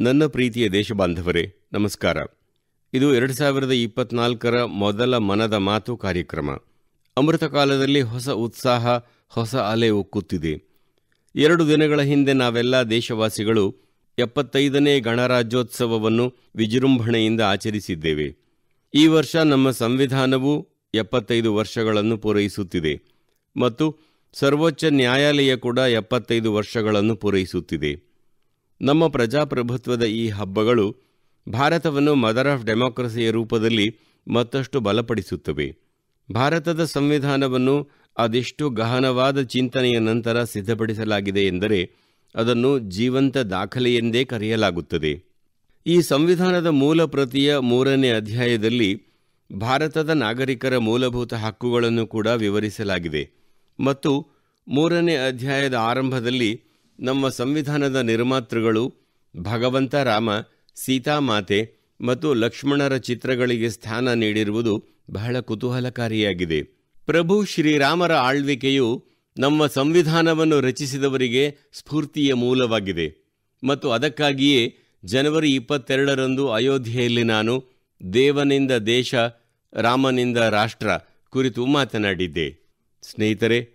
ನನ್ನ ಪ್ರೀತಿಯ ದೇಶಬಾಂಧವರೇ, ನಮಸ್ಕಾರ. ಇದು ಎರಡು ಸಾವಿರದ ಇಪ್ಪತ್ನಾಲ್ಕರ ಮೊದಲ ಮನದ ಮಾತು ಕಾರ್ಯಕ್ರಮ. ಅಮೃತ ಕಾಲದಲ್ಲಿ ಹೊಸ ಉತ್ಸಾಹ, ಹೊಸ ಅಲೆ ಉಕ್ಕುತ್ತಿದೆ ಎರಡು ದಿನಗಳ ಹಿಂದೆ ನಾವೆಲ್ಲ ದೇಶವಾಸಿಗಳು ಎಪ್ಪತ್ತೈದನೇ ಗಣರಾಜ್ಯೋತ್ಸವವನ್ನು ವಿಜೃಂಭಣೆಯಿಂದ ಆಚರಿಸಿದ್ದೇವೆ. ಈ ವರ್ಷ ನಮ್ಮ ಸಂವಿಧಾನವು ಎಪ್ಪತ್ತೈದು ವರ್ಷಗಳನ್ನು ಪೂರೈಸುತ್ತಿದೆ ಮತ್ತು ಸರ್ವೋಚ್ಚ ನ್ಯಾಯಾಲಯ ಕೂಡ ಎಪ್ಪತ್ತೈದು ವರ್ಷಗಳನ್ನು ಪೂರೈಸುತ್ತಿದೆ. ನಮ್ಮ ಪ್ರಜಾಪ್ರಭುತ್ವದ ಈ ಹಬ್ಬಗಳು ಭಾರತವನ್ನು ಮದರ್ ಆಫ್ ಡೆಮಾಕ್ರಸಿಯ ರೂಪದಲ್ಲಿ ಮತ್ತಷ್ಟು ಬಲಪಡಿಸುತ್ತವೆ. ಭಾರತದ ಸಂವಿಧಾನವನ್ನು ಅದೆಷ್ಟು ಗಹನವಾದ ಚಿಂತನೆಯ ನಂತರ ಸಿದ್ಧಪಡಿಸಲಾಗಿದೆ ಎಂದರೆ ಅದನ್ನು ಜೀವಂತ ದಾಖಲೆಯೆಂದೇ ಕರೆಯಲಾಗುತ್ತದೆ. ಈ ಸಂವಿಧಾನದ ಮೂಲ ಪ್ರತಿಯ ಮೂರನೇ ಅಧ್ಯಾಯದಲ್ಲಿ ಭಾರತದ ನಾಗರಿಕರ ಮೂಲಭೂತ ಹಕ್ಕುಗಳನ್ನು ಕೂಡ ವಿವರಿಸಲಾಗಿದೆ. ಮತ್ತು ಮೂರನೇ ಅಧ್ಯಾಯದ ಆರಂಭದಲ್ಲಿ ನಮ್ಮ ಸಂವಿಧಾನದ ನಿರ್ಮಾತೃಗಳು ಭಗವಂತ ರಾಮ ಸೀತಾಮಾತೆ ಮತ್ತು ಲಕ್ಷ್ಮಣರ ಚಿತ್ರಗಳಿಗೆ ಸ್ಥಾನ ನೀಡಿರುವುದು ಬಹಳ ಕುತೂಹಲಕಾರಿಯಾಗಿದೆ. ಪ್ರಭು ಶ್ರೀರಾಮರ ಆಳ್ವಿಕೆಯು ನಮ್ಮ ಸಂವಿಧಾನವನ್ನು ರಚಿಸಿದವರಿಗೆ ಸ್ಫೂರ್ತಿಯ ಮೂಲವಾಗಿದೆ. ಮತ್ತು ಅದಕ್ಕಾಗಿಯೇ ಜನವರಿ ಇಪ್ಪತ್ತೆರಡರಂದು ಅಯೋಧ್ಯೆಯಲ್ಲಿ ನಾನು ದೇವನಿಂದ ದೇಶ, ರಾಮನಿಂದ ರಾಷ್ಟ್ರ ಕುರಿತು ಮಾತನಾಡಿದ್ದೆ. ಸ್ನೇಹಿತರೆ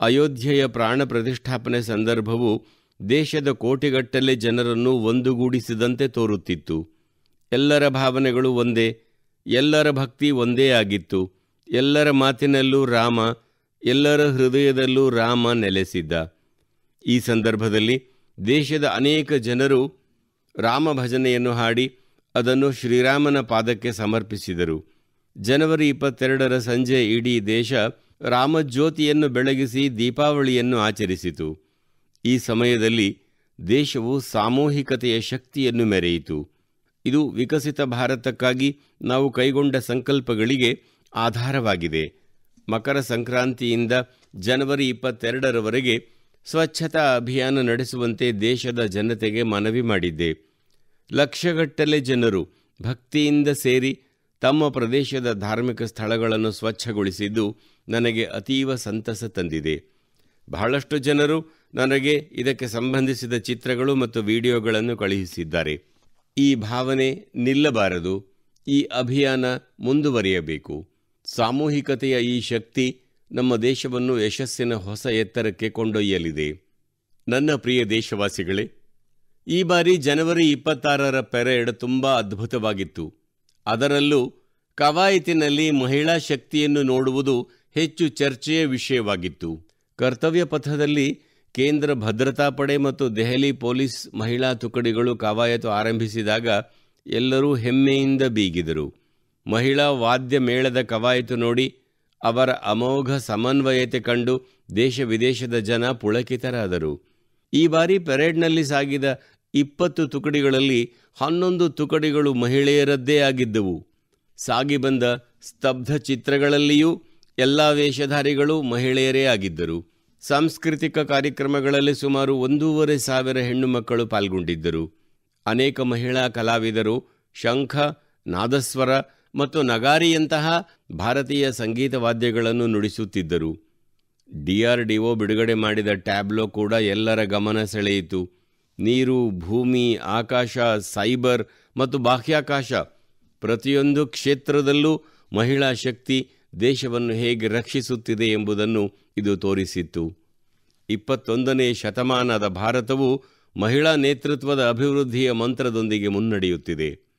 ಅಯೋಧ್ಯೆಯ ಪ್ರಾಣ ಪ್ರತಿಷ್ಠಾಪನೆ ಸಂದರ್ಭವು ದೇಶದ ಕೋಟಿಗಟ್ಟಲೆ ಜನರನ್ನು ಒಂದುಗೂಡಿಸಿದಂತೆ ತೋರುತ್ತಿತ್ತು. ಎಲ್ಲರ ಭಾವನೆಗಳು ಒಂದೇ, ಎಲ್ಲರ ಭಕ್ತಿ ಒಂದೇ ಆಗಿತ್ತು. ಎಲ್ಲರ ಮಾತಿನಲ್ಲೂ ರಾಮ, ಎಲ್ಲರ ಹೃದಯದಲ್ಲೂ ರಾಮ ನೆಲೆಸಿದ್ದ. ಈ ಸಂದರ್ಭದಲ್ಲಿ ದೇಶದ ಅನೇಕ ಜನರು ರಾಮ ಭಜನೆಯನ್ನು ಹಾಡಿ ಅದನ್ನು ಶ್ರೀರಾಮನ ಪಾದಕ್ಕೆ ಸಮರ್ಪಿಸಿದರು. ಜನವರಿ ಇಪ್ಪತ್ತೆರಡರ ಸಂಜೆ ಇಡೀ ದೇಶ ರಾಮಜ್ಯೋತಿಯನ್ನು ಬೆಳಗಿಸಿ ದೀಪಾವಳಿಯನ್ನು ಆಚರಿಸಿತು. ಈ ಸಮಯದಲ್ಲಿ ದೇಶವು ಸಾಮೂಹಿಕತೆಯ ಶಕ್ತಿಯನ್ನು ಮೆರೆಯಿತು. ಇದು ವಿಕಸಿತ ಭಾರತಕ್ಕಾಗಿ ನಾವು ಕೈಗೊಂಡ ಸಂಕಲ್ಪಗಳಿಗೆ ಆಧಾರವಾಗಿದೆ. ಮಕರ ಸಂಕ್ರಾಂತಿಯಿಂದ ಜನವರಿ ಇಪ್ಪತ್ತೆರಡರವರೆಗೆ ಸ್ವಚ್ಛತಾ ಅಭಿಯಾನ ನಡೆಸುವಂತೆ ದೇಶದ ಜನತೆಗೆ ಮನವಿ ಮಾಡಿದ್ದೆ. ಲಕ್ಷಗಟ್ಟಲೆ ಜನರು ಭಕ್ತಿಯಿಂದ ಸೇರಿ ತಮ್ಮ ಪ್ರದೇಶದ ಧಾರ್ಮಿಕ ಸ್ಥಳಗಳನ್ನು ಸ್ವಚ್ಛಗೊಳಿಸಿದ್ದು ನನಗೆ ಅತೀವ ಸಂತಸ ತಂದಿದೆ. ಬಹಳಷ್ಟು ಜನರು ನನಗೆ ಇದಕ್ಕೆ ಸಂಬಂಧಿಸಿದ ಚಿತ್ರಗಳು ಮತ್ತು ವಿಡಿಯೋಗಳನ್ನು ಕಳುಹಿಸಿದ್ದಾರೆ. ಈ ಭಾವನೆ ನಿಲ್ಲಬಾರದು. ಈ ಅಭಿಯಾನ ಮುಂದುವರಿಯಬೇಕು. ಸಾಮೂಹಿಕತೆಯ ಈ ಶಕ್ತಿ ನಮ್ಮ ದೇಶವನ್ನು ಯಶಸ್ಸಿನ ಹೊಸ ಎತ್ತರಕ್ಕೆ ಕೊಂಡೊಯ್ಯಲಿದೆ. ನನ್ನ ಪ್ರಿಯ ದೇಶವಾಸಿಗಳೇ, ಈ ಬಾರಿ ಜನವರಿ ಇಪ್ಪತ್ತಾರರ ಪೆರೇಡ್ ತುಂಬ ಅದ್ಭುತವಾಗಿತ್ತು. ಅದರಲ್ಲೂ ಕವಾಯತಿನಲ್ಲಿ ಮಹಿಳಾ ಶಕ್ತಿಯನ್ನು ನೋಡುವುದು ಹೆಚ್ಚು ಚರ್ಚೆಯ ವಿಷಯವಾಗಿತ್ತು. ಕರ್ತವ್ಯ ಪಥದಲ್ಲಿ ಕೇಂದ್ರ ಭದ್ರತಾ ಪಡೆ ಮತ್ತು ದೆಹಲಿ ಪೊಲೀಸ್ ಮಹಿಳಾ ತುಕಡಿಗಳು ಕವಾಯತು ಆರಂಭಿಸಿದಾಗ ಎಲ್ಲರೂ ಹೆಮ್ಮೆಯಿಂದ ಬೀಗಿದರು. ಮಹಿಳಾ ವಾದ್ಯ ಮೇಳದ ಕವಾಯತು ನೋಡಿ ಅವರ ಅಮೋಘ ಸಮನ್ವಯತೆ ಕಂಡು ದೇಶ ವಿದೇಶದ ಜನ ಪುಳಕಿತರಾದರು. ಈ ಬಾರಿ ಪೆರೇಡ್ನಲ್ಲಿ ಸಾಗಿದ ಇಪ್ಪತ್ತು ತುಕಡಿಗಳಲ್ಲಿ ಹನ್ನೊಂದು ತುಕಡಿಗಳು ಮಹಿಳೆಯರದ್ದೇ ಆಗಿದ್ದವು. ಸಾಗಿ ಬಂದ ಸ್ತಬ್ಧ ಚಿತ್ರಗಳಲ್ಲಿಯೂ ಎಲ್ಲ ವೇಷಧಾರಿಗಳು ಮಹಿಳೆಯರೇ ಆಗಿದ್ದರು. ಸಾಂಸ್ಕೃತಿಕ ಕಾರ್ಯಕ್ರಮಗಳಲ್ಲಿ ಸುಮಾರು ಒಂದೂವರೆ ಸಾವಿರ ಹೆಣ್ಣು ಮಕ್ಕಳು ಪಾಲ್ಗೊಂಡಿದ್ದರು. ಅನೇಕ ಮಹಿಳಾ ಕಲಾವಿದರು ಶಂಖ, ನಾದಸ್ವರ ಮತ್ತು ನಗಾರಿಯಂತಹ ಭಾರತೀಯ ಸಂಗೀತ ವಾದ್ಯಗಳನ್ನು ನುಡಿಸುತ್ತಿದ್ದರು. ಡಿಆರ್ಡಿಒ ಬಿಡುಗಡೆ ಮಾಡಿದ ಟ್ಯಾಬ್ಲೋ ಕೂಡ ಎಲ್ಲರ ಗಮನ ಸೆಳೆಯಿತು. ನೀರು, ಭೂಮಿ, ಆಕಾಶ, ಸೈಬರ್ ಮತ್ತು ಬಾಹ್ಯಾಕಾಶ ಪ್ರತಿಯೊಂದು ಕ್ಷೇತ್ರದಲ್ಲೂ ಮಹಿಳಾ ಶಕ್ತಿ ದೇಶವನ್ನು ಹೇಗೆ ರಕ್ಷಿಸುತ್ತಿದೆ ಎಂಬುದನ್ನು ಇದು ತೋರಿಸಿತ್ತು. ಇಪ್ಪತ್ತೊಂದನೇ ಶತಮಾನದ ಭಾರತವು ಮಹಿಳಾ ನೇತೃತ್ವದ ಅಭಿವೃದ್ಧಿಯ ಮಂತ್ರದೊಂದಿಗೆ ಮುನ್ನಡೆಯುತ್ತಿದೆ.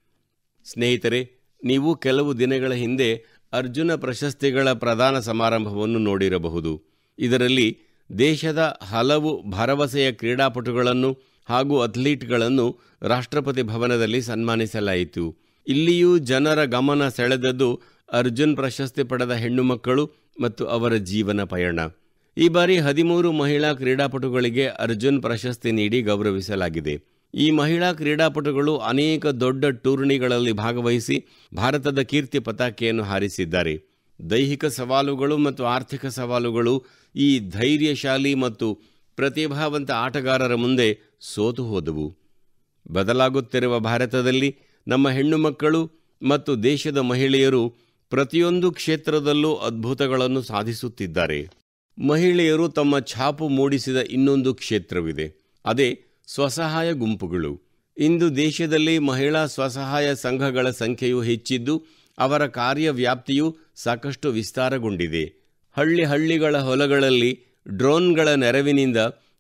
ಸ್ನೇಹಿತರೆ, ನೀವು ಕೆಲವು ದಿನಗಳ ಹಿಂದೆ ಅರ್ಜುನ ಪ್ರಶಸ್ತಿಗಳ ಪ್ರದಾನ ಸಮಾರಂಭವನ್ನು ನೋಡಿರಬಹುದು. ಇದರಲ್ಲಿ ದೇಶದ ಹಲವು ಭರವಸೆಯ ಕ್ರೀಡಾಪಟುಗಳನ್ನು ಹಾಗೂ ಅಥ್ಲೀಟ್ಗಳನ್ನು ರಾಷ್ಟ್ರಪತಿ ಭವನದಲ್ಲಿ ಸನ್ಮಾನಿಸಲಾಯಿತು. ಇಲ್ಲಿಯೂ ಜನರ ಗಮನ ಸೆಳೆದದ್ದು ಅರ್ಜುನ್ ಪ್ರಶಸ್ತಿ ಪಡೆದ ಹೆಣ್ಣು ಮಕ್ಕಳು ಮತ್ತು ಅವರ ಜೀವನ ಪಯಣ. ಈ ಬಾರಿ ಹದಿಮೂರು ಮಹಿಳಾ ಕ್ರೀಡಾಪಟುಗಳಿಗೆ ಅರ್ಜುನ್ ಪ್ರಶಸ್ತಿ ನೀಡಿ ಗೌರವಿಸಲಾಗಿದೆ. ಈ ಮಹಿಳಾ ಕ್ರೀಡಾಪಟುಗಳು ಅನೇಕ ದೊಡ್ಡ ಟೂರ್ನಿಗಳಲ್ಲಿ ಭಾಗವಹಿಸಿ ಭಾರತದ ಕೀರ್ತಿ ಪತಾಕೆಯನ್ನು ಹಾರಿಸಿದ್ದಾರೆ. ದೈಹಿಕ ಸವಾಲುಗಳು ಮತ್ತು ಆರ್ಥಿಕ ಸವಾಲುಗಳು ಈ ಧೈರ್ಯಶಾಲಿ ಮತ್ತು ಪ್ರತಿಭಾವಂತ ಆಟಗಾರರ ಮುಂದೆ ಸೋತು ಹೋದವು. ಬದಲಾಗುತ್ತಿರುವ ಭಾರತದಲ್ಲಿ ನಮ್ಮ ಹೆಣ್ಣು ಮಕ್ಕಳು ಮತ್ತು ದೇಶದ ಮಹಿಳೆಯರು ಪ್ರತಿಯೊಂದು ಕ್ಷೇತ್ರದಲ್ಲೂ ಅದ್ಭುತಗಳನ್ನು ಸಾಧಿಸುತ್ತಿದ್ದಾರೆ. ಮಹಿಳೆಯರು ತಮ್ಮ ಛಾಪು ಮೂಡಿಸಿದ ಇನ್ನೊಂದು ಕ್ಷೇತ್ರವಿದೆ. ಅದೇ ಸ್ವಸಹಾಯ ಗುಂಪುಗಳು. ಇಂದು ದೇಶದಲ್ಲಿ ಮಹಿಳಾ ಸ್ವಸಹಾಯ ಸಂಘಗಳ ಸಂಖ್ಯೆಯು ಹೆಚ್ಚಿದ್ದು, ಅವರ ಕಾರ್ಯವ್ಯಾಪ್ತಿಯು ಸಾಕಷ್ಟು ವಿಸ್ತಾರಗೊಂಡಿದೆ. ಹಳ್ಳಿ ಹಳ್ಳಿಗಳ ಹೊಲಗಳಲ್ಲಿ ಡ್ರೋನ್ಗಳ ನೆರವಿನಿಂದ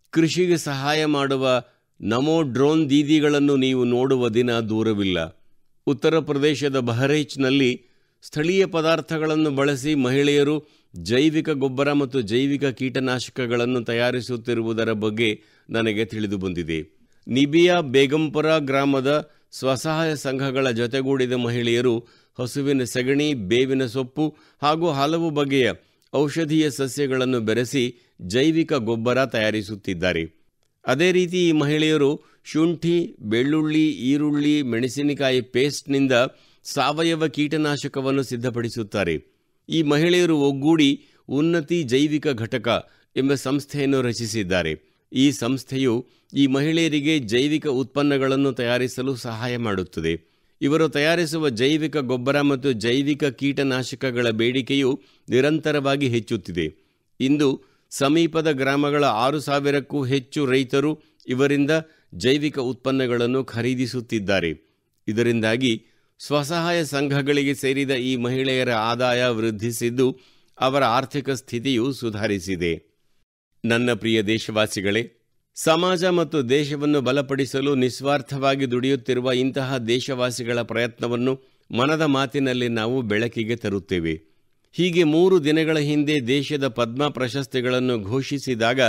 ಕೃಷಿಗೆ ಸಹಾಯ ಮಾಡುವ ನಮೋ ಡ್ರೋನ್ ದೀದಿಗಳನ್ನು ನೀವು ನೋಡುವ ದಿನ ದೂರವಿಲ್ಲ. ಉತ್ತರ ಪ್ರದೇಶದ ಬಹರೈಚ್ನಲ್ಲಿ ಸ್ಥಳೀಯ ಪದಾರ್ಥಗಳನ್ನು ಬಳಸಿ ಮಹಿಳೆಯರು ಜೈವಿಕ ಗೊಬ್ಬರ ಮತ್ತು ಜೈವಿಕ ಕೀಟನಾಶಕಗಳನ್ನು ತಯಾರಿಸುತ್ತಿರುವುದರ ಬಗ್ಗೆ ನನಗೆ ತಿಳಿದು ಬಂದಿದೆ. ನಿಬಿಯಾ ಬೇಗಂಪುರ ಗ್ರಾಮದ ಸ್ವಸಹಾಯ ಸಂಘಗಳ ಜೊತೆಗೂಡಿದ ಮಹಿಳೆಯರು ಹಸುವಿನ ಸಗಣಿ, ಬೇವಿನ ಸೊಪ್ಪು ಹಾಗೂ ಹಲವು ಬಗೆಯ ಔಷಧೀಯ ಸಸ್ಯಗಳನ್ನು ಬೆರೆಸಿ ಜೈವಿಕ ಗೊಬ್ಬರ ತಯಾರಿಸುತ್ತಿದ್ದಾರೆ. ಅದೇ ರೀತಿ ಈ ಮಹಿಳೆಯರು ಶುಂಠಿ, ಬೆಳ್ಳುಳ್ಳಿ, ಈರುಳ್ಳಿ, ಮೆಣಸಿನಕಾಯಿ ಪೇಸ್ಟ್ನಿಂದ ಸಾವಯವ ಕೀಟನಾಶಕವನ್ನು ಸಿದ್ಧಪಡಿಸುತ್ತಾರೆ. ಈ ಮಹಿಳೆಯರು ಒಗ್ಗೂಡಿ ಉನ್ನತಿ ಜೈವಿಕ ಘಟಕ ಎಂಬ ಸಂಸ್ಥೆಯನ್ನು ರಚಿಸಿದ್ದಾರೆ. ಈ ಸಂಸ್ಥೆಯು ಈ ಮಹಿಳೆಯರಿಗೆ ಜೈವಿಕ ಉತ್ಪನ್ನಗಳನ್ನು ತಯಾರಿಸಲು ಸಹಾಯ ಮಾಡುತ್ತದೆ. ಇವರು ತಯಾರಿಸುವ ಜೈವಿಕ ಗೊಬ್ಬರ ಮತ್ತು ಜೈವಿಕ ಕೀಟನಾಶಕಗಳ ಬೇಡಿಕೆಯು ನಿರಂತರವಾಗಿ ಹೆಚ್ಚುತ್ತಿದೆ. ಇಂದು ಸಮೀಪದ ಗ್ರಾಮಗಳ ಆರು ಸಾವಿರಕ್ಕೂ ಹೆಚ್ಚು ರೈತರು ಇವರಿಂದ ಜೈವಿಕ ಉತ್ಪನ್ನಗಳನ್ನು ಖರೀದಿಸುತ್ತಿದ್ದಾರೆ. ಇದರಿಂದಾಗಿ ಸ್ವಸಹಾಯ ಸಂಘಗಳಿಗೆ ಸೇರಿದ ಈ ಮಹಿಳೆಯರ ಆದಾಯ ವೃದ್ಧಿಸಿದ್ದು, ಅವರ ಆರ್ಥಿಕ ಸ್ಥಿತಿಯು ಸುಧಾರಿಸಿದೆ. ನನ್ನ ಪ್ರಿಯ ದೇಶವಾಸಿಗಳೇ, ಸಮಾಜ ಮತ್ತು ದೇಶವನ್ನು ಬಲಪಡಿಸಲು ನಿಸ್ವಾರ್ಥವಾಗಿ ದುಡಿಯುತ್ತಿರುವ ಇಂತಹ ದೇಶವಾಸಿಗಳ ಪ್ರಯತ್ನವನ್ನು ಮನದ ಮಾತಿನಲ್ಲಿ ನಾವು ಬೆಳಕಿಗೆ ತರುತ್ತೇವೆ. ಹೀಗೆ ಮೂರು ದಿನಗಳ ಹಿಂದೆ ದೇಶದ ಪದ್ಮ ಪ್ರಶಸ್ತಿಗಳನ್ನು ಘೋಷಿಸಿದಾಗ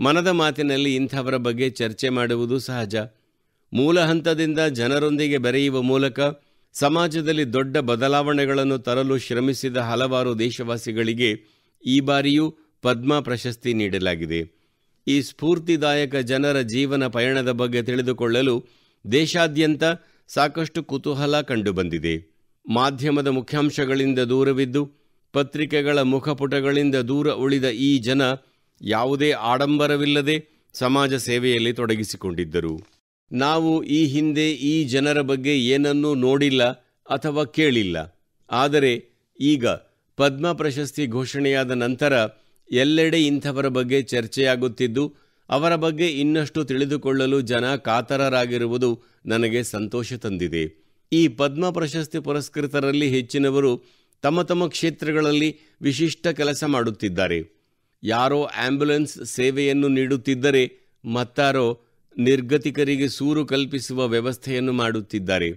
ಮನದ ಮಾತಿನಲ್ಲಿ ಇಂಥವರ ಬಗ್ಗೆ ಚರ್ಚೆ ಮಾಡುವುದು ಸಹಜ. ಮೂಲ ಹಂತದಿಂದ ಜನರೊಂದಿಗೆ ಬೆರೆಯುವ ಮೂಲಕ ಸಮಾಜದಲ್ಲಿ ದೊಡ್ಡ ಬದಲಾವಣೆಗಳನ್ನು ತರಲು ಶ್ರಮಿಸಿದ ಹಲವಾರು ದೇಶವಾಸಿಗಳಿಗೆ ಈ ಬಾರಿಯೂ ಪದ್ಮ ಪ್ರಶಸ್ತಿ ನೀಡಲಾಗಿದೆ. ಈ ಸ್ಫೂರ್ತಿದಾಯಕ ಜನರ ಜೀವನ ಪಯಣದ ಬಗ್ಗೆ ತಿಳಿದುಕೊಳ್ಳಲು ದೇಶಾದ್ಯಂತ ಸಾಕಷ್ಟು ಕುತೂಹಲ ಕಂಡುಬಂದಿದೆ. ಮಾಧ್ಯಮದ ಮುಖ್ಯಾಂಶಗಳಿಂದ ದೂರವಿದ್ದು, ಪತ್ರಿಕೆಗಳ ಮುಖಪುಟಗಳಿಂದ ದೂರ ಉಳಿದ ಈ ಜನ ಯಾವುದೇ ಆಡಂಬರವಿಲ್ಲದೆ ಸಮಾಜ ಸೇವೆಯಲ್ಲಿ ತೊಡಗಿಸಿಕೊಂಡಿದ್ದರು. ನಾವು ಈ ಹಿಂದೆ ಈ ಜನರ ಬಗ್ಗೆ ಏನನ್ನೂ ನೋಡಿಲ್ಲ ಅಥವಾ ಕೇಳಿಲ್ಲ. ಆದರೆ ಈಗ ಪದ್ಮ ಪ್ರಶಸ್ತಿ ಘೋಷಣೆಯಾದ ನಂತರ ಎಲ್ಲೆಡೆ ಇಂಥವರ ಬಗ್ಗೆ ಚರ್ಚೆಯಾಗುತ್ತಿದ್ದು, ಅವರ ಬಗ್ಗೆ ಇನ್ನಷ್ಟು ತಿಳಿದುಕೊಳ್ಳಲು ಜನ ಕಾತರರಾಗಿರುವುದು ನನಗೆ ಸಂತೋಷ ತಂದಿದೆ. ಈ ಪದ್ಮ ಪ್ರಶಸ್ತಿ ಪುರಸ್ಕೃತರಲ್ಲಿ ಹೆಚ್ಚಿನವರು ತಮ್ಮ ತಮ್ಮ ಕ್ಷೇತ್ರಗಳಲ್ಲಿ ವಿಶಿಷ್ಟ ಕೆಲಸ ಮಾಡುತ್ತಿದ್ದಾರೆ. ಯಾರೋ ಆಂಬ್ಯುಲೆನ್ಸ್ ಸೇವೆಯನ್ನು ನೀಡುತ್ತಿದ್ದರೆ ಮತ್ತಾರೋ ನಿರ್ಗತಿಕರಿಗೆ ಸೂರು ಕಲ್ಪಿಸುವ ವ್ಯವಸ್ಥೆಯನ್ನು ಮಾಡುತ್ತಿದ್ದಾರೆ.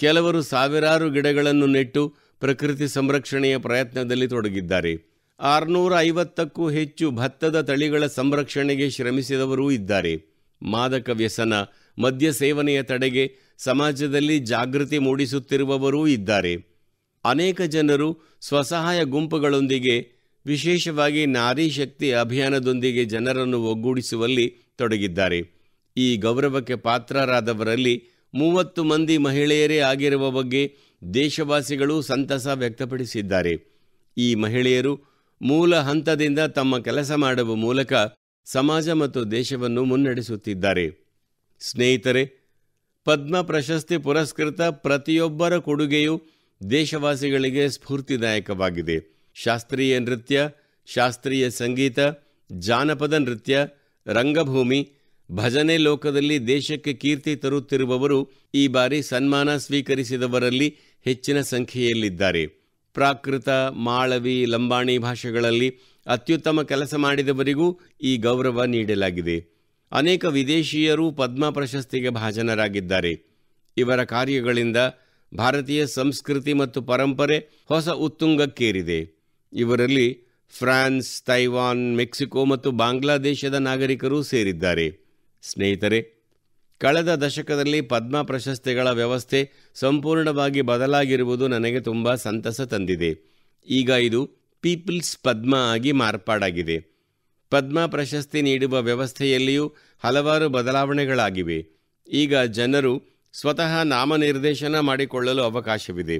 ಕೆಲವರು ಸಾವಿರಾರು ಗಿಡಗಳನ್ನು ನೆಟ್ಟು ಪ್ರಕೃತಿ ಸಂರಕ್ಷಣೆಯ ಪ್ರಯತ್ನದಲ್ಲಿ ತೊಡಗಿದ್ದಾರೆ. ಆರುನೂರ ಐವತ್ತಕ್ಕೂ ಹೆಚ್ಚು ಭತ್ತದ ತಳಿಗಳ ಸಂರಕ್ಷಣೆಗೆ ಶ್ರಮಿಸಿದವರೂ ಇದ್ದಾರೆ. ಮಾದಕ ವ್ಯಸನ, ಮದ್ಯ ಸೇವನೆಯ ತಡೆಗೆ ಸಮಾಜದಲ್ಲಿ ಜಾಗೃತಿ ಮೂಡಿಸುತ್ತಿರುವವರೂ ಇದ್ದಾರೆ. ಅನೇಕ ಜನರು ಸ್ವಸಹಾಯ ಗುಂಪುಗಳೊಂದಿಗೆ, ವಿಶೇಷವಾಗಿ ನಾರಿ ಶಕ್ತಿ ಅಭಿಯಾನದೊಂದಿಗೆ ಜನರನ್ನು ಒಗ್ಗೂಡಿಸುವಲ್ಲಿ ತೊಡಗಿದ್ದಾರೆ. ಈ ಗೌರವಕ್ಕೆ ಪಾತ್ರರಾದವರಲ್ಲಿ ಮೂವತ್ತು ಮಂದಿ ಮಹಿಳೆಯರೇ ಆಗಿರುವ ಬಗ್ಗೆ ದೇಶವಾಸಿಗಳು ಸಂತಸ ವ್ಯಕ್ತಪಡಿಸಿದ್ದಾರೆ. ಈ ಮಹಿಳೆಯರು ಮೂಲ ಹಂತದಿಂದ ತಮ್ಮ ಕೆಲಸ ಮಾಡುವ ಮೂಲಕ ಸಮಾಜ ಮತ್ತು ದೇಶವನ್ನು ಮುನ್ನಡೆಸುತ್ತಿದ್ದಾರೆ. ಸ್ನೇಹಿತರೆ, ಪದ್ಮ ಪ್ರಶಸ್ತಿ ಪುರಸ್ಕೃತ ಪ್ರತಿಯೊಬ್ಬರ ಕೊಡುಗೆಯು ದೇಶವಾಸಿಗಳಿಗೆ ಸ್ಫೂರ್ತಿದಾಯಕವಾಗಿದೆ. ಶಾಸ್ತ್ರೀಯ ನೃತ್ಯ, ಶಾಸ್ತ್ರೀಯ ಸಂಗೀತ, ಜಾನಪದ ನೃತ್ಯ, ರಂಗಭೂಮಿ ಭಜನೆ ಲೋಕದಲ್ಲಿ ದೇಶಕ್ಕೆ ಕೀರ್ತಿ ತರುತ್ತಿರುವವರು ಈ ಬಾರಿ ಸನ್ಮಾನ ಸ್ವೀಕರಿಸಿದವರಲ್ಲಿ ಹೆಚ್ಚಿನ ಸಂಖ್ಯೆಯಲ್ಲಿದ್ದಾರೆ. ಪ್ರಾಕೃತ, ಮಾಳವಿ, ಲಂಬಾಣಿ ಭಾಷೆಗಳಲ್ಲಿ ಅತ್ಯುತ್ತಮ ಕೆಲಸ ಮಾಡಿದವರಿಗೂ ಈ ಗೌರವ ನೀಡಲಾಗಿದೆ. ಅನೇಕ ವಿದೇಶೀಯರು ಪದ್ಮ ಪ್ರಶಸ್ತಿಗೆ ಭಾಜನರಾಗಿದ್ದಾರೆ. ಇವರ ಕಾರ್ಯಗಳಿಂದ ಭಾರತೀಯ ಸಂಸ್ಕೃತಿ ಮತ್ತು ಪರಂಪರೆ ಹೊಸ ಉತ್ತುಂಗಕ್ಕೇರಿದೆ. ಇವರಲ್ಲಿ ಫ್ರಾನ್ಸ್, ತೈವಾನ್, ಮೆಕ್ಸಿಕೋ ಮತ್ತು ಬಾಂಗ್ಲಾದೇಶದ ನಾಗರಿಕರೂ ಸೇರಿದ್ದಾರೆ. ಸ್ನೇಹಿತರೆ, ಕಳೆದ ದಶಕದಲ್ಲಿ ಪದ್ಮ ಪ್ರಶಸ್ತಿಗಳ ವ್ಯವಸ್ಥೆ ಸಂಪೂರ್ಣವಾಗಿ ಬದಲಾಗಿರುವುದು ನನಗೆ ತುಂಬ ಸಂತಸ ತಂದಿದೆ. ಈಗ ಇದು ಪೀಪಲ್ಸ್ ಪದ್ಮ ಆಗಿ ಮಾರ್ಪಾಡಾಗಿದೆ. ಪದ್ಮ ಪ್ರಶಸ್ತಿ ನೀಡುವ ವ್ಯವಸ್ಥೆಯಲ್ಲಿಯೂ ಹಲವಾರು ಬದಲಾವಣೆಗಳಾಗಿವೆ. ಈಗ ಜನರು ಸ್ವತಃ ನಾಮನಿರ್ದೇಶನ ಮಾಡಿಕೊಳ್ಳಲು ಅವಕಾಶವಿದೆ.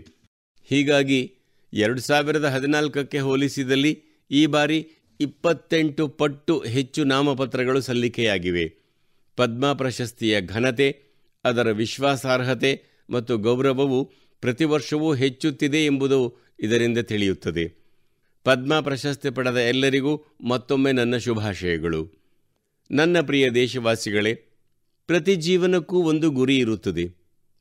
ಹೀಗಾಗಿ ಎರಡು ಸಾವಿರದ ಹದಿನಾಲ್ಕಕ್ಕೆ ಹೋಲಿಸಿದಲ್ಲಿ ಈ ಬಾರಿ ಇಪ್ಪತ್ತೆಂಟು ಪಟ್ಟು ಹೆಚ್ಚು ನಾಮಪತ್ರಗಳು ಸಲ್ಲಿಕೆಯಾಗಿವೆ. ಪದ್ಮ ಪ್ರಶಸ್ತಿಯ ಘನತೆ, ಅದರ ವಿಶ್ವಾಸಾರ್ಹತೆ ಮತ್ತು ಗೌರವವು ಪ್ರತಿ ವರ್ಷವೂ ಹೆಚ್ಚುತ್ತಿದೆ ಎಂಬುದು ಇದರಿಂದ ತಿಳಿಯುತ್ತದೆ. ಪದ್ಮ ಪ್ರಶಸ್ತಿ ಪಡೆದ ಎಲ್ಲರಿಗೂ ಮತ್ತೊಮ್ಮೆ ನನ್ನ ಶುಭಾಶಯಗಳು. ನನ್ನ ಪ್ರಿಯ ದೇಶವಾಸಿಗಳೇ, ಪ್ರತಿ ಜೀವನಕ್ಕೂ ಒಂದು ಗುರಿ ಇರುತ್ತದೆ.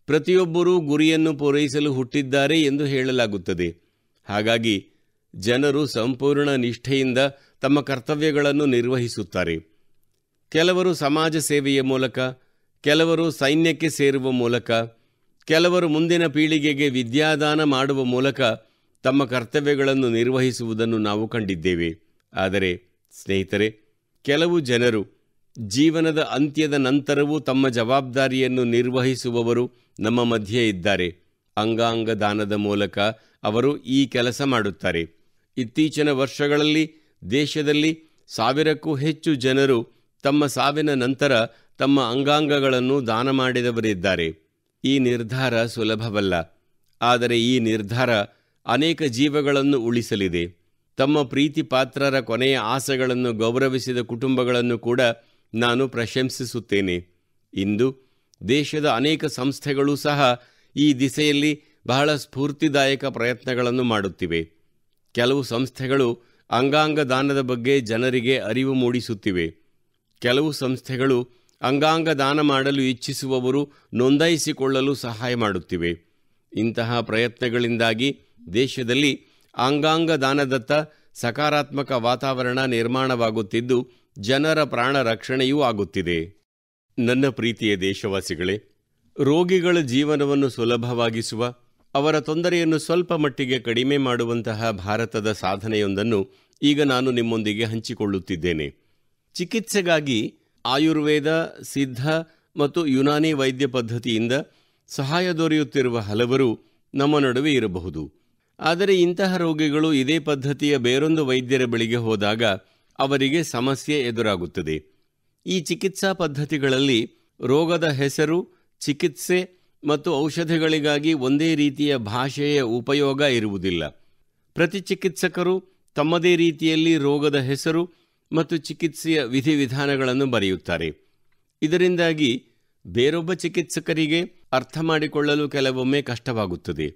ಪ್ರತಿಯೊಬ್ಬರೂ ಗುರಿಯನ್ನು ಪೂರೈಸಲು ಹುಟ್ಟಿದ್ದಾರೆ ಎಂದು ಹೇಳಲಾಗುತ್ತದೆ. ಹಾಗಾಗಿ ಜನರು ಸಂಪೂರ್ಣ ನಿಷ್ಠೆಯಿಂದ ತಮ್ಮ ಕರ್ತವ್ಯಗಳನ್ನು ನಿರ್ವಹಿಸುತ್ತಾರೆ. ಕೆಲವರು ಸಮಾಜ ಸೇವೆಯ ಮೂಲಕ, ಕೆಲವರು ಸೈನ್ಯಕ್ಕೆ ಸೇರುವ ಮೂಲಕ, ಕೆಲವರು ಮುಂದಿನ ಪೀಳಿಗೆಗೆ ವಿದ್ಯಾದಾನ ಮಾಡುವ ಮೂಲಕ ತಮ್ಮ ಕರ್ತವ್ಯಗಳನ್ನು ನಿರ್ವಹಿಸುವುದನ್ನು ನಾವು ಕಂಡಿದ್ದೇವೆ. ಆದರೆ, ಸ್ನೇಹಿತರೆ, ಕೆಲವು ಜನರು ಜೀವನದ ಅಂತ್ಯದ ನಂತರವೂ ತಮ್ಮ ಜವಾಬ್ದಾರಿಯನ್ನು ನಿರ್ವಹಿಸುವವರು ನಮ್ಮ ಮಧ್ಯೆ ಇದ್ದಾರೆ. ಅಂಗಾಂಗ ದಾನದ ಮೂಲಕ ಅವರು ಈ ಕೆಲಸ ಮಾಡುತ್ತಾರೆ. ಇತ್ತೀಚಿನ ವರ್ಷಗಳಲ್ಲಿ ದೇಶದಲ್ಲಿ ಸಾವಿರಕ್ಕೂ ಹೆಚ್ಚು ಜನರು ತಮ್ಮ ಸಾವಿನ ನಂತರ ತಮ್ಮ ಅಂಗಾಂಗಗಳನ್ನು ದಾನ ಮಾಡಿದವರಿದ್ದಾರೆ. ಈ ನಿರ್ಧಾರ ಸುಲಭವಲ್ಲ. ಆದರೆ ಈ ನಿರ್ಧಾರ ಅನೇಕ ಜೀವಗಳನ್ನು ಉಳಿಸಲಿದೆ. ತಮ್ಮ ಪ್ರೀತಿ ಪಾತ್ರರ ಕೊನೆಯ ಆಸೆಗಳನ್ನು ಗೌರವಿಸಿದ ಕುಟುಂಬಗಳನ್ನು ಕೂಡ ನಾನು ಪ್ರಶಂಸಿಸುತ್ತೇನೆ. ಇಂದು ದೇಶದ ಅನೇಕ ಸಂಸ್ಥೆಗಳು ಸಹ ಈ ದಿಸೆಯಲ್ಲಿ ಬಹಳ ಸ್ಫೂರ್ತಿದಾಯಕ ಪ್ರಯತ್ನಗಳನ್ನು ಮಾಡುತ್ತಿವೆ. ಕೆಲವು ಸಂಸ್ಥೆಗಳು ಅಂಗಾಂಗ ದಾನದ ಬಗ್ಗೆ ಜನರಿಗೆ ಅರಿವು ಮೂಡಿಸುತ್ತಿವೆ. ಕೆಲವು ಸಂಸ್ಥೆಗಳು ಅಂಗಾಂಗ ದಾನ ಮಾಡಲು ಇಚ್ಛಿಸುವವರು ನೋಂದಾಯಿಸಿಕೊಳ್ಳಲು ಸಹಾಯ ಮಾಡುತ್ತಿವೆ. ಇಂತಹ ಪ್ರಯತ್ನಗಳಿಂದಾಗಿ ದೇಶದಲ್ಲಿ ಅಂಗಾಂಗ ದಾನದತ್ತ ಸಕಾರಾತ್ಮಕ ವಾತಾವರಣ ನಿರ್ಮಾಣವಾಗುತ್ತಿದ್ದು, ಜನರ ಪ್ರಾಣ ರಕ್ಷಣೆಯೂ ಆಗುತ್ತಿದೆ. ನನ್ನ ಪ್ರೀತಿಯ ದೇಶವಾಸಿಗಳೇ, ರೋಗಿಗಳ ಜೀವನವನ್ನು ಸುಲಭವಾಗಿಸುವ, ಅವರ ತೊಂದರೆಯನ್ನು ಸ್ವಲ್ಪ ಮಟ್ಟಿಗೆ ಕಡಿಮೆ ಮಾಡುವಂತಹ ಭಾರತದ ಸಾಧನೆಯೊಂದನ್ನು ಈಗ ನಾನು ನಿಮ್ಮೊಂದಿಗೆ ಹಂಚಿಕೊಳ್ಳುತ್ತಿದ್ದೇನೆ. ಚಿಕಿತ್ಸೆಗಾಗಿ ಆಯುರ್ವೇದ, ಸಿದ್ಧ ಮತ್ತು ಯುನಾನಿ ವೈದ್ಯ ಪದ್ಧತಿಯಿಂದ ಸಹಾಯ ದೊರೆಯುತ್ತಿರುವ ಹಲವರು ನಮ್ಮ ನಡುವೆ ಇರಬಹುದು. ಆದರೆ ಇಂತಹ ರೋಗಿಗಳು ಇದೇ ಪದ್ಧತಿಯ ಬೇರೊಂದು ವೈದ್ಯರ ಬಳಿಗೆ ಹೋದಾಗ ಅವರಿಗೆ ಸಮಸ್ಯೆ ಎದುರಾಗುತ್ತದೆ. ಈ ಚಿಕಿತ್ಸಾ ಪದ್ಧತಿಗಳಲ್ಲಿ ರೋಗದ ಹೆಸರು, ಚಿಕಿತ್ಸೆ ಮತ್ತು ಔಷಧಿಗಳಿಗಾಗಿ ಒಂದೇ ರೀತಿಯ ಭಾಷೆಯ ಉಪಯೋಗ ಇರುವುದಿಲ್ಲ. ಪ್ರತಿ ಚಿಕಿತ್ಸಕರು ತಮ್ಮದೇ ರೀತಿಯಲ್ಲಿ ರೋಗದ ಹೆಸರು ಮತ್ತು ಚಿಕಿತ್ಸೆಯ ವಿಧಿವಿಧಾನಗಳನ್ನು ಬರೆಯುತ್ತಾರೆ. ಇದರಿಂದಾಗಿ ಬೇರೊಬ್ಬ ಚಿಕಿತ್ಸಕರಿಗೆ ಅರ್ಥ ಮಾಡಿಕೊಳ್ಳಲು ಕೆಲವೊಮ್ಮೆ ಕಷ್ಟವಾಗುತ್ತದೆ.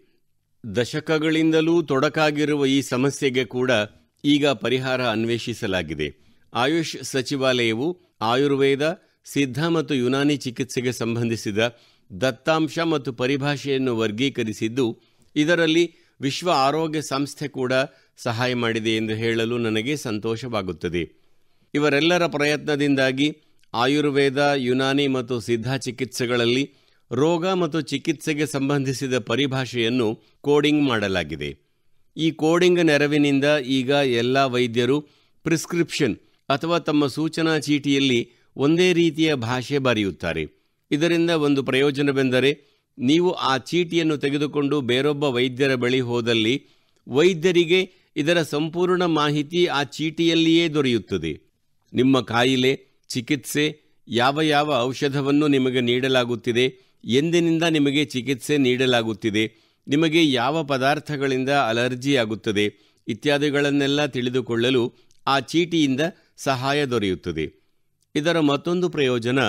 ದಶಕಗಳಿಂದಲೂ ತೊಡಕಾಗಿರುವ ಈ ಸಮಸ್ಯೆಗೆ ಕೂಡ ಈಗ ಪರಿಹಾರ ಅನ್ವೇಷಿಸಲಾಗಿದೆ. ಆಯುಷ್ ಸಚಿವಾಲಯವು ಆಯುರ್ವೇದ, ಸಿದ್ಧ ಮತ್ತು ಯುನಾನಿ ಚಿಕಿತ್ಸೆಗೆ ಸಂಬಂಧಿಸಿದ ದತ್ತಾಂಶ ಮತ್ತು ಪರಿಭಾಷೆಯನ್ನು ವರ್ಗೀಕರಿಸಿದ್ದು, ಇದರಲ್ಲಿ ವಿಶ್ವ ಆರೋಗ್ಯ ಸಂಸ್ಥೆ ಕೂಡ ಸಹಾಯ ಮಾಡಿದೆ ಎಂದು ಹೇಳಲು ನನಗೆ ಸಂತೋಷವಾಗುತ್ತದೆ. ಇವರೆಲ್ಲರ ಪ್ರಯತ್ನದಿಂದಾಗಿ ಆಯುರ್ವೇದ, ಯುನಾನಿ ಮತ್ತು ಸಿದ್ಧ ಚಿಕಿತ್ಸೆಗಳಲ್ಲಿ ರೋಗ ಮತ್ತು ಚಿಕಿತ್ಸೆಗೆ ಸಂಬಂಧಿಸಿದ ಪರಿಭಾಷೆಯನ್ನು ಕೋಡಿಂಗ್ ಮಾಡಲಾಗಿದೆ. ಈ ಕೋಡಿಂಗ್ ನೆರವಿನಿಂದ ಈಗ ಎಲ್ಲ ವೈದ್ಯರು ಪ್ರಿಸ್ಕ್ರಿಪ್ಷನ್ ಅಥವಾ ತಮ್ಮ ಸೂಚನಾ ಚೀಟಿಯಲ್ಲಿ ಒಂದೇ ರೀತಿಯ ಭಾಷೆ ಬರೆಯುತ್ತಾರೆ. ಇದರಿಂದ ಒಂದು ಪ್ರಯೋಜನವೆಂದರೆ ನೀವು ಆ ಚೀಟಿಯನ್ನು ತೆಗೆದುಕೊಂಡು ಬೇರೊಬ್ಬ ವೈದ್ಯರ ಬಳಿ ಹೋದಲ್ಲಿ ವೈದ್ಯರಿಗೆ ಇದರ ಸಂಪೂರ್ಣ ಮಾಹಿತಿ ಆ ಚೀಟಿಯಲ್ಲಿಯೇ ದೊರೆಯುತ್ತದೆ. ನಿಮ್ಮ ಕಾಯಿಲೆ, ಚಿಕಿತ್ಸೆ, ಯಾವ ಯಾವ ಔಷಧವನ್ನು ನಿಮಗೆ ನೀಡಲಾಗುತ್ತಿದೆ, ಎಂದಿನಿಂದ ನಿಮಗೆ ಚಿಕಿತ್ಸೆ ನೀಡಲಾಗುತ್ತಿದೆ, ನಿಮಗೆ ಯಾವ ಪದಾರ್ಥಗಳಿಂದ ಅಲರ್ಜಿ ಆಗುತ್ತದೆ ಇತ್ಯಾದಿಗಳನ್ನೆಲ್ಲ ತಿಳಿದುಕೊಳ್ಳಲು ಆ ಚೀಟಿಯಿಂದ ಸಹಾಯ ದೊರೆಯುತ್ತದೆ. ಇದರ ಮತ್ತೊಂದು ಪ್ರಯೋಜನ,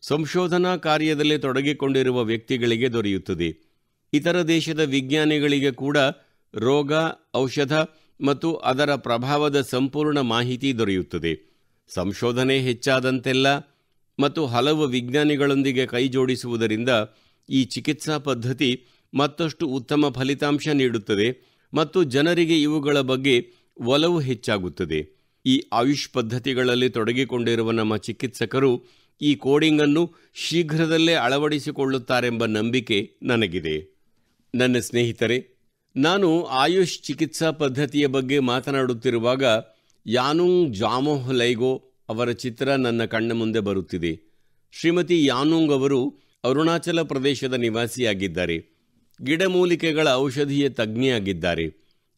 ಸಂಶೋಧನಾ ಕಾರ್ಯದಲ್ಲಿ ತೊಡಗಿಕೊಂಡಿರುವ ವ್ಯಕ್ತಿಗಳಿಗೆ ದೊರೆಯುತ್ತದೆ. ಇತರ ದೇಶದ ವಿಜ್ಞಾನಿಗಳಿಗೆ ಕೂಡ ರೋಗ, ಔಷಧ ಮತ್ತು ಅದರ ಪ್ರಭಾವದ ಸಂಪೂರ್ಣ ಮಾಹಿತಿ ದೊರೆಯುತ್ತದೆ. ಸಂಶೋಧನೆ ಹೆಚ್ಚಾದಂತೆಲ್ಲ ಮತ್ತು ಹಲವು ವಿಜ್ಞಾನಿಗಳೊಂದಿಗೆ ಕೈಜೋಡಿಸುವುದರಿಂದ ಈ ಚಿಕಿತ್ಸಾ ಪದ್ಧತಿ ಮತ್ತಷ್ಟು ಉತ್ತಮ ಫಲಿತಾಂಶ ನೀಡುತ್ತದೆ ಮತ್ತು ಜನರಿಗೆ ಇವುಗಳ ಬಗ್ಗೆ ಒಲವು ಹೆಚ್ಚಾಗುತ್ತದೆ. ಈ ಆಯುಷ್ ಪದ್ಧತಿಗಳಲ್ಲಿ ತೊಡಗಿಕೊಂಡಿರುವ ನಮ್ಮ ಚಿಕಿತ್ಸಕರು ಈ ಕೋಡಿಂಗನ್ನು ಶೀಘ್ರದಲ್ಲೇ ಅಳವಡಿಸಿಕೊಳ್ಳುತ್ತಾರೆಂಬ ನಂಬಿಕೆ ನನಗಿದೆ. ನನ್ನ ಸ್ನೇಹಿತರೆ, ನಾನು ಆಯುಷ್ ಚಿಕಿತ್ಸಾ ಪದ್ಧತಿಯ ಬಗ್ಗೆ ಮಾತನಾಡುತ್ತಿರುವಾಗ ಯಾನುಂಗ್ ಜಾಮೋಹ್ ಲೈಗೋ ಅವರ ಚಿತ್ರ ನನ್ನ ಕಣ್ಣ ಮುಂದೆ ಬರುತ್ತಿದೆ. ಶ್ರೀಮತಿ ಯಾನುಂಗ್ ಅವರು ಅರುಣಾಚಲ ಪ್ರದೇಶದ ನಿವಾಸಿಯಾಗಿದ್ದಾರೆ. ಗಿಡಮೂಲಿಕೆಗಳ ಔಷಧೀಯ ತಜ್ಞೆಯಾಗಿದ್ದಾರೆ.